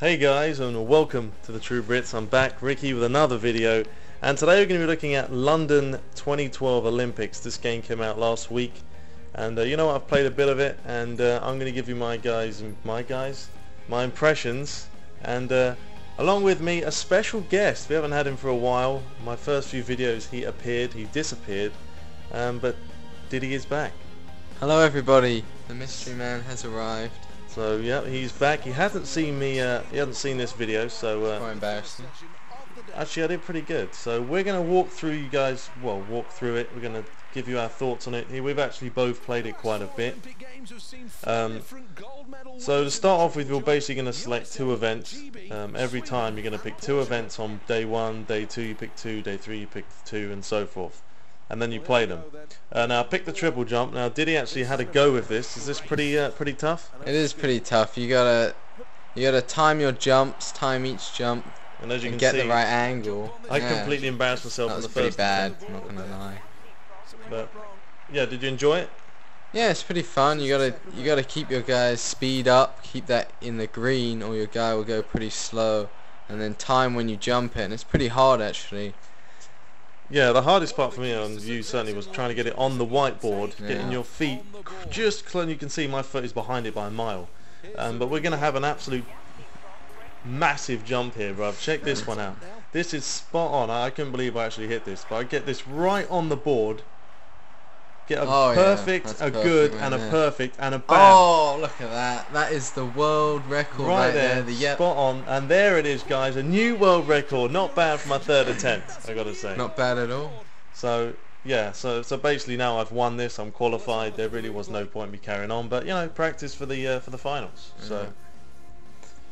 Hey guys and welcome to the True Brits. I'm back, Ricky, with another video and today we're going to be looking at London 2012 Olympics. This game came out last week and uh, you know what, I've played a bit of it and uh, I'm going to give you my guys, my guys, my impressions and uh, along with me a special guest. We haven't had him for a while. My first few videos he appeared, he disappeared um, but Diddy is back. Hello everybody, the mystery man has arrived. So yeah, he's back. He hasn't seen me. Uh, he hasn't seen this video, so uh, Quite embarrassing. actually I did pretty good. So we're gonna walk through you guys. Well, walk through it. We're gonna give you our thoughts on it. Here we've actually both played it quite a bit. Um, so to start off with, you're basically going to select two events. Um, every time you're going to pick two events on day one, day two you pick two, day three you pick two, and so forth. And then you play them. Uh, now pick the triple jump. Now Diddy actually had a go with this. Is this pretty uh, pretty tough? It is pretty tough. You gotta, you gotta time your jumps, time each jump, And as you and can get see, the right angle. I Yeah, completely embarrassed myself That on was the pretty first bad. I'm not gonna lie. But yeah, did you enjoy it? Yeah, it's pretty fun. You gotta, you gotta keep your guy's speed up, keep that in the green, or your guy will go pretty slow. And then time when you jump it. And it's pretty hard actually. Yeah, the hardest part for me on you certainly was trying to get it on the whiteboard, getting your feet just close. You can see my foot is behind it by a mile. Um, but we're going to have an absolute massive jump here, bruv. Check this one out. This is spot on. I couldn't believe I actually hit this, but I get this right on the board. Get a Oh, perfect, that's a perfect, good, man, and a yeah. perfect, and a bam. Oh, look at that. That is the world record right right, there, there. The yep. spot on. And there it is, guys. A new world record. Not bad for my third attempt, I got to say. Not bad at all. So yeah, so so basically now I've won this. I'm qualified. There really was no point me carrying on, but you know, practice for the uh, for the finals. So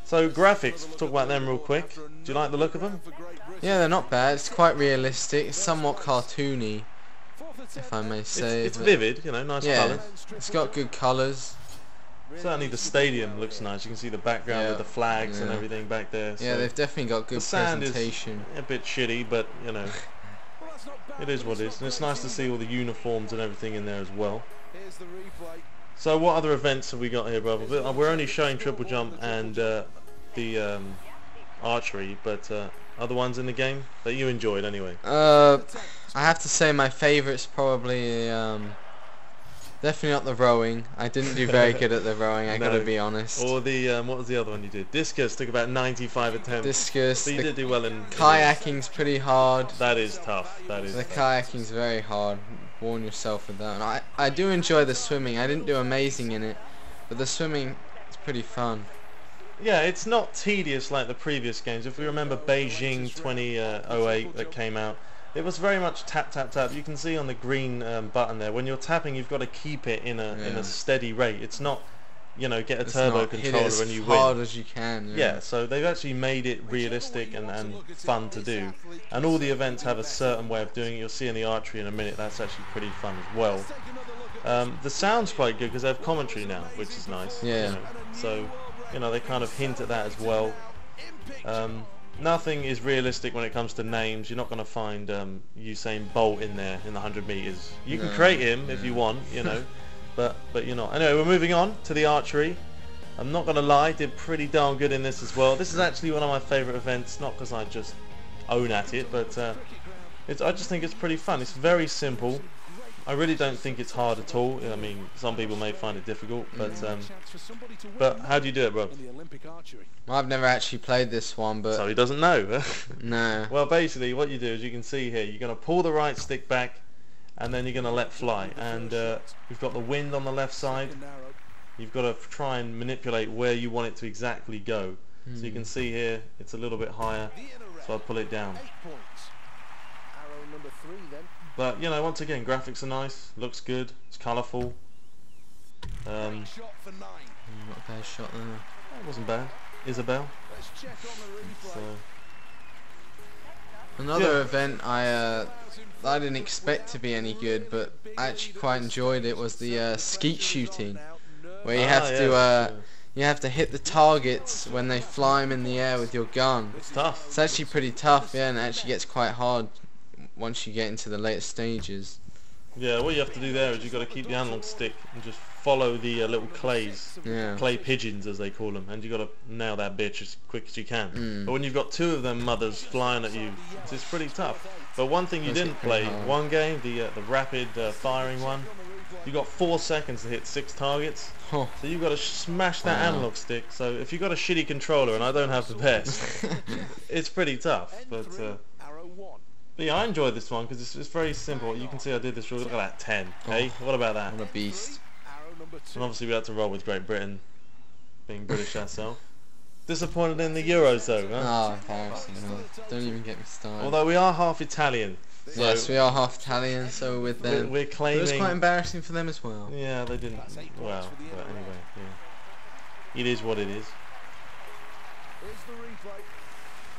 so graphics. Talk about them real quick. Do you like the look of them? Yeah, they're not bad. It's quite realistic. It's somewhat cartoony, if I may say. it's but- vivid. You know, nice Yeah, colours. it's got good colours. Certainly the stadium looks nice. You can see the background Yeah. with the flags and everything back there. Yeah, they've definitely got good the sand is presentation. a bit shitty, but you know, it is what it is. And it's nice to see all the uniforms and everything in there as well. So what other events have we got here, brother? We- We're only showing triple jump and uh, the um, archery, but uh, other ones in the game that you enjoyed anyway. Uh, I have to say my favourite's probably um, definitely not the rowing. I didn't do very good at the rowing. I No. gotta be honest. Or the um, what was the other one you did? Discus took about 95 attempts. Discus, but you did do well in in kayaking's pretty hard. That is tough. That is. The tough. kayaking's very hard. Warn yourself with that. And I I do enjoy the swimming. I didn't do amazing in it, but the swimming is pretty fun. Yeah, it's not tedious like the previous games. If we remember Beijing 2008 that came out, it was very much tap tap tap. You can see on the green um, button there. When you're tapping, you've got to keep it in a in a steady rate. It's not, you know, get a It's turbo not hit it controller as and you hard win. as you can. Yeah, so they've actually made it realistic and, and fun to do. And all the events have a certain way of doing it. You'll see in the archery in a minute. That's actually pretty fun as well. Um, the sound's quite good because they have commentary now, which is nice. you Yeah. know. So, you know, they kind of hint at that as well. Um, nothing is realistic when it comes to names. You're not going to find um, Usain Bolt in there in the 100 meters. You can create him if you want, you know, but but you're not. Anyway, we're moving on to the archery. I'm not going to lie, did pretty darn good in this as well. This is actually one of my favourite events, not because I just own at it, but uh, it's, I just think it's pretty fun. It's very simple. I really don't think it's hard at all. I mean, some people may find it difficult, but um, but how do you do it, bro? Well, I've never actually played this one, but So he doesn't know. no. well, basically, what you do is you can see here, you're going to pull the right stick back, and then you're going to let fly. And uh, you've got the wind on the left side. You've got to try and manipulate where you want it to exactly go. So you can see here, it's a little bit higher, so I'll pull it down. But you know, once again, graphics are nice, looks good, it's colourful. Um, Mm, Not a bad shot there. it wasn't bad. Isabel. So Another Yeah. event I uh, I didn't expect to be any good, but I actually quite enjoyed it was the uh, skeet shooting, where you Ah, have to uh, yeah. you have to hit the targets when they fly 'em in the air with your gun. it's tough. It's actually pretty tough, yeah, and it actually gets quite hard once you get into the later stages. Yeah, what you have to do there is you've got to keep the analog stick and just follow the uh, little clays, Yeah. clay pigeons as they call them, and you've got to nail that bitch as quick as you can. Mm. But when you've got two of them mothers flying at you, it's, pretty tough. But one thing you didn't play, hard. one game, the uh, the rapid uh, firing one, you got four seconds to hit six targets. Oh. So you've got to smash that Wow. analog stick. So if you've got a shitty controller, and I don't have the best, it's pretty tough. But, uh, but yeah, I enjoyed this one because it's, it's very simple. You can see I did this. Look at that 10. Hey, what about that? I'm a beast. And obviously we had to roll with Great Britain, being British ourselves. Disappointed in the Euros though, huh? Ah, oh, embarrassing. No. Don't even get me started. Although we are half Italian. So yes, we are half Italian, so with we're, them. we're claiming... It was quite embarrassing for them as well. Yeah, they didn't... Well, but anyway, yeah. It is what it is.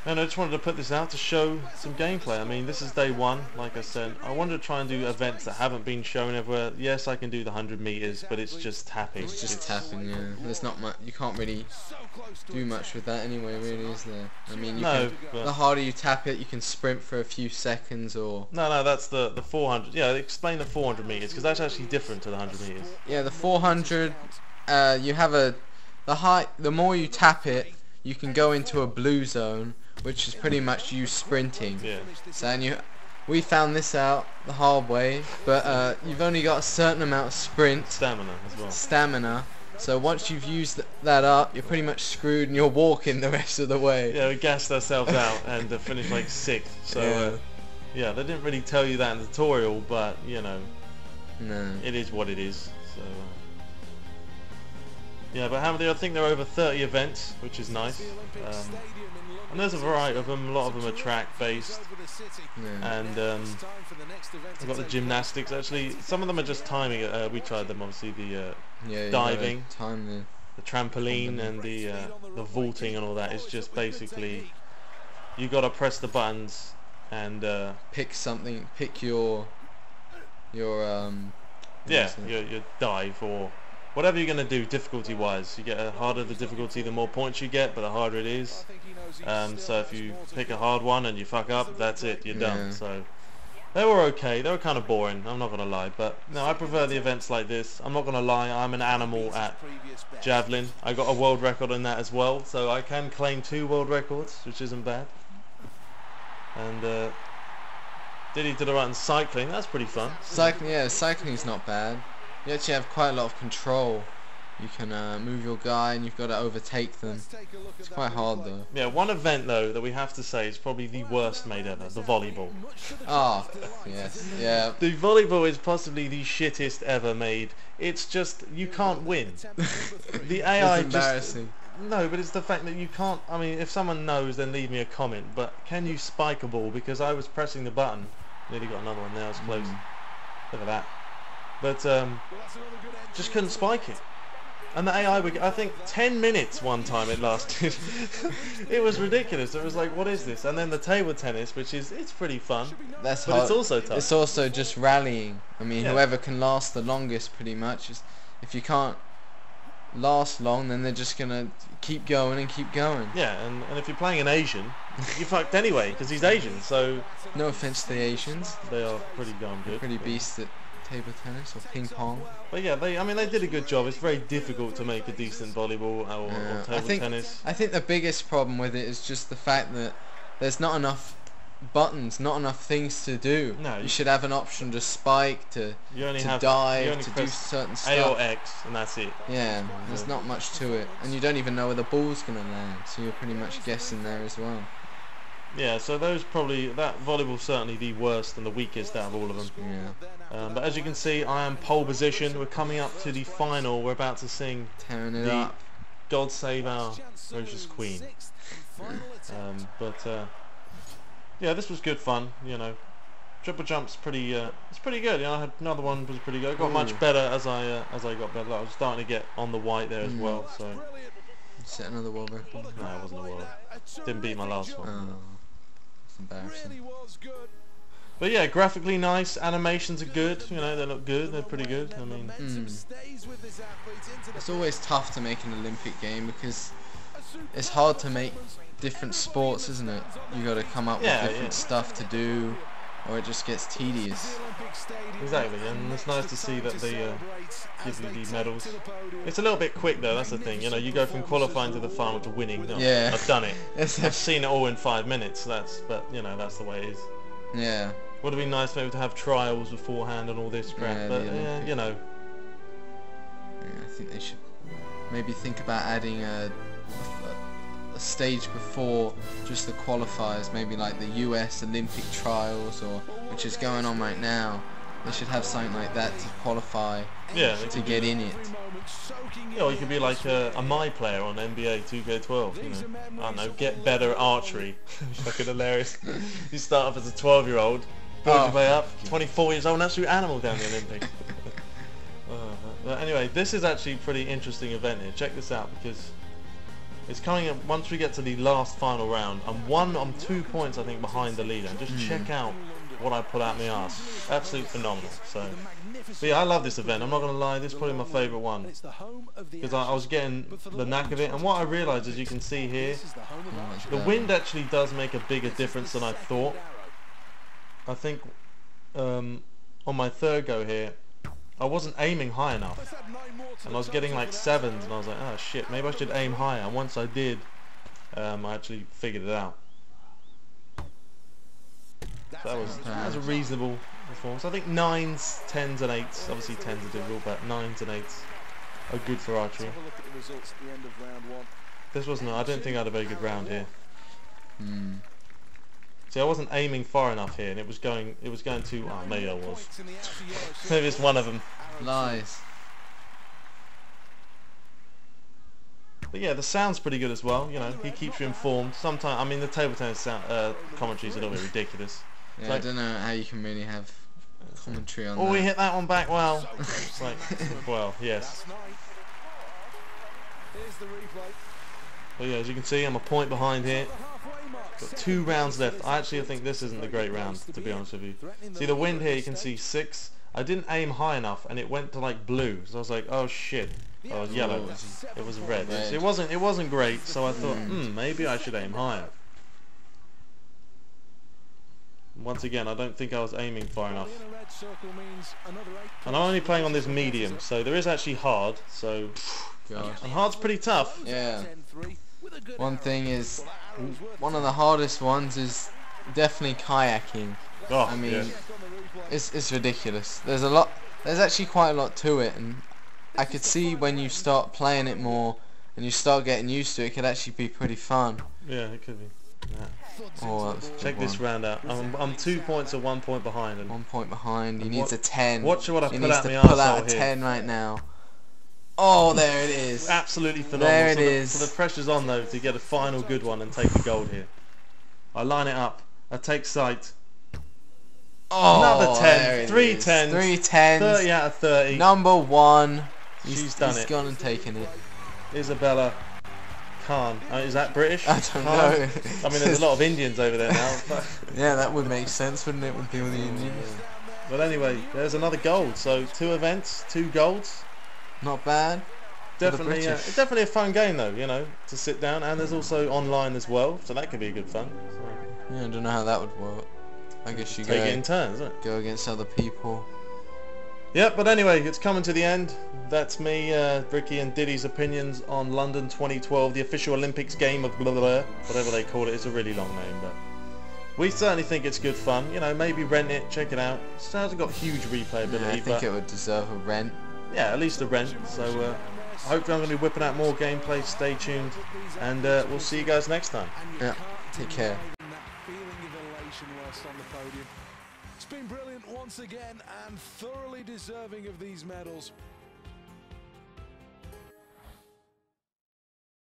And I just wanted to put this out to show some gameplay. I mean, this is day one, like I said. I wanted to try and do events that haven't been shown everywhere. Yes, I can do the 100 meters, but it's just tapping. It's just tapping, yeah. There's not much. You can't really do much with that anyway, really, is there? I mean, you No, can. The harder you tap it, you can sprint for a few seconds, or No, no, that's the, the 400. Yeah, explain the 400 meters, because that's actually different to the 100 meters. yeah, the 400. Uh, you have a the height. The more you tap it, you can go into a blue zone, which is pretty much you sprinting. Yeah. So and you, we found this out the hard way, but uh, you've only got a certain amount of sprint Stamina as well. stamina. So once you've used th- that up, you're pretty much screwed and you're walking the rest of the way. Yeah, we gassed ourselves out and uh, finished like sixth. So, Yeah. uh, yeah, they didn't really tell you that in the tutorial, but, you know, No. it is what it is. So, uh, yeah, but how many? I think there are over 30 events, which is nice. Um, and there's a variety of them. A lot of them are track based, Yeah. and um, we've got the gymnastics. Actually, some of them are just timing. Uh, we tried them, obviously, the uh, yeah diving. Time the. the trampoline and the uh, the vaulting and all that. It's just basically you got to press the buttons and uh, Pick something. Pick your. Your um. yeah, your, your dive or whatever you're going to do difficulty wise. You get a harder the difficulty, the more points you get, but the harder it is. Um, so if you pick a hard one and you fuck up, that's it, you're Yeah. done. So they were okay. They were kind of boring. I'm not gonna lie, but no, I prefer the events like this. I'm not gonna lie. I'm an animal at javelin. I got a world record in that as well, so I can claim two world records, which isn't bad. And uh, Diddy did a right in cycling. That's pretty fun. Cycling, yeah, cycling's not bad. You actually have quite a lot of control. You can uh, move your guy and you've got to overtake them. It's quite hard though. Yeah, one event though that we have to say is probably the worst made ever, the volleyball. Ah, yes, yeah. The volleyball is possibly the shittest ever made. It's just you can't win. The AI it's just embarrassing. no, but it's the fact that you can't. I mean, if someone knows, then leave me a comment. But can you spike a ball? Because I was pressing the button. Nearly got another one there. It's close. Mm. Look at that. But um, just couldn't spike it. And the AI, would, I think 10 minutes one time it lasted. it was ridiculous. It was like, what is this? And then the table tennis, which is, it's pretty fun. That's But hard. it's also tough. It's also just rallying. I mean, Yeah. whoever can last the longest, pretty much. Is, if you can't last long, then they're just gonna keep going and keep going. Yeah, and, and if you're playing an Asian, you're fucked anyway, because he's Asian, so No offense to the Asians, they are pretty darn good. pretty beasts at table tennis or ping pong. But yeah, they, I mean, they did a good job. It's very difficult to make a decent volleyball or, Yeah, or I think- tennis. I think the biggest problem with it is just the fact that there's not enough buttons, not enough things to do. No, you you- should have an option to spike, to You only to have you dive, only to do press certain A or X, and that's it. Yeah, there's not much to it, and you don't even know where the ball's gonna land, so you're pretty much guessing there as well. Yeah, so those probably that volleyball's certainly the worst and the weakest out of all of them. Yeah, Um, but as you can see, I am pole position. We're coming up to the final. We're about to sing tearing it The- up. "God Save Our Gracious Queen." Um, but uh, yeah, this was good fun. You know, triple jump's pretty. Uh, it's pretty good. You know, I had another one was pretty good. I got Ooh. much better as I uh, as I got better. I was starting to get on the white there as Mm. well. So Set another world record. no, it wasn't a world. Didn't beat my last one. Oh, it's embarrassing. But yeah, graphically nice. Animations are good. You know, they look good. They're pretty good. I mean, Mm. It's always tough to make an Olympic game because it's hard to make different sports, isn't it? You got to come up Yeah, with different yeah. stuff to do. Or it just gets tedious. Exactly, and it's nice to see that they uh, give you the medals. It's a little bit quick though, that's the thing. You know, you go from qualifying to the final to winning. No, Yeah. I've done it. I've seen it all in five minutes. That's, but you know, that's the way it is. yeah. Would have been nice maybe to have trials beforehand and all this crap, Yeah, but yeah, you know, Yeah, I think they should maybe think about adding a, a, a stage before just the qualifiers, maybe like the US Olympic trials, or which is going on right now. They should have something like that to qualify yeah. to get in it. Yeah, or you could be like a, a my player on NBA 2K12. You know, I don't know, get better at archery. Fucking hilarious. you start off as a 12 year old, build Oh. your way up, 24 years old, an absolute animal down the Olympics. Uh, but anyway, this is actually a pretty interesting event here. Check this out because it's coming up once we get to the last final round. I'm one, I'm two points I think behind the leader. And just check out what I put out my ass. Absolutely phenomenal. So, but yeah, I love this event. I'm not gonna lie, this is probably my favourite one because I, I was getting the knack of it. And what I realised, as you can see here, much the wind actually does make a bigger difference than I thought. I think um, on my third go here, I wasn't aiming high enough, and I was getting like sevens, and I was like, oh shit, maybe I should aim higher. And once I did, um, I actually figured it out. So that was that was a reasonable performance. I think nines, tens, and eights. Obviously tens are difficult, but nines and eights are good for archery. This wasn't. I don't think I had a very good round here. Hmm. See, I wasn't aiming far enough here, and it was going. It was going to. Oh, maybe I was. Maybe it's one of them. Lies. But yeah, the sound's pretty good as well. You know, he keeps you informed. Sometimes, I mean, the table tennis sound, uh, commentary is a little bit ridiculous. Yeah, Like- I don't know how you can really have commentary on Oh, we hit that one back well. It's like, well, yes. But yeah, as you can see, I'm a point behind here. Got two rounds left. I actually think this isn't the great round, to be honest with you. See the wind here, you can see six. I didn't aim high enough, and it went to like blue. So I was like, oh shit. Oh, it was yellow. It was red. Red. It wasn't. It wasn't great. So I thought, hmm, maybe I should aim higher. Once again, I don't think I was aiming far enough. And I'm only playing on this medium, so there is actually hard. So, God. and hard's pretty tough. Yeah. One thing is, one of the hardest ones is definitely kayaking. Oh, I mean, yeah. it's it's ridiculous. There's a lot. There's actually quite a lot to it, and I could see when you start playing it more and you start getting used to it, it could actually be pretty fun. yeah, it could be. Yeah. Oh, that was a good Check this round out. I'm, I'm two points or one point behind, and One point behind. He And needs what- a ten. watch what I he pull needs out to pull out arsehole a here. ten right now. Oh, there it is. absolutely phenomenal. There it so, the, is. so the pressure's on though to get a final good one and take the gold here. I line it up. I take sight. Oh, Another 10, there it three is. tens, Three tens. 30 out of 30. Number one. He's, She's done he's it. gone and taken it. Isabella Khan. Uh, is that British? I don't Khan? know. I mean, there's a lot of Indians over there now. But, Yeah, that would make sense, wouldn't it, with all the Indians? but anyway, there's another gold. So two events, two golds. Not bad. Definitely, uh, definitely a fun game though. You know, to sit down, and there's also online as well, so that could be good fun. So, Yeah, I don't know how that would work. I guess you take go it in turns, isn't go against other people. Yep, but anyway, it's coming to the end. That's me, uh, Ricky and Diddy's opinions on London 2012, the official Olympics game of blah, blah, blah, whatever they call it. It's a really long name, but we certainly think it's good fun. You know, maybe rent it, check it out. It hasn't got huge replayability, Yeah, I think it would deserve a rent. Yeah, at least a rent. So uh, hopefully I'm going to be whipping out more gameplay. Stay tuned, and uh, we'll see you guys next time. Yeah, take care. feeling of elation whilst on the podium. It's been brilliant once again and thoroughly deserving of these medals.